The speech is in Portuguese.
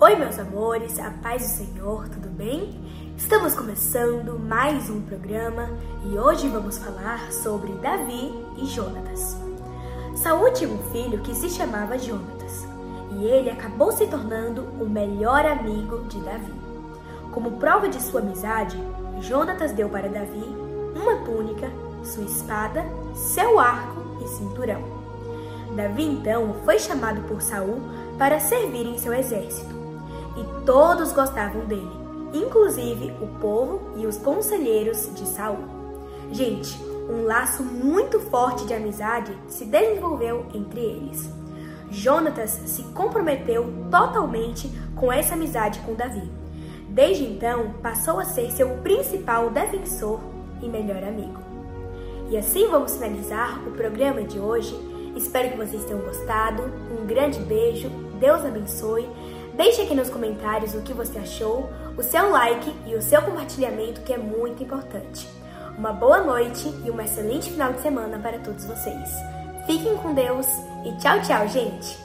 Oi, meus amores, a paz do Senhor, tudo bem? Estamos começando mais um programa e hoje vamos falar sobre Davi e Jonatas. Saúl tinha um filho que se chamava Jonatas e ele acabou se tornando o melhor amigo de Davi. Como prova de sua amizade, Jonatas deu para Davi uma túnica, sua espada, seu arco e cinturão. Davi então foi chamado por Saul para servir em seu exército, e todos gostavam dele, inclusive o povo e os conselheiros de Saul. Gente, um laço muito forte de amizade se desenvolveu entre eles. Jonatas se comprometeu totalmente com essa amizade com Davi. Desde então, passou a ser seu principal defensor e melhor amigo. E assim vamos finalizar o programa de hoje. Espero que vocês tenham gostado. Um grande beijo, Deus abençoe. Deixe aqui nos comentários o que você achou, o seu like e o seu compartilhamento, que é muito importante. Uma boa noite e um excelente final de semana para todos vocês. Fiquem com Deus e tchau, tchau, gente!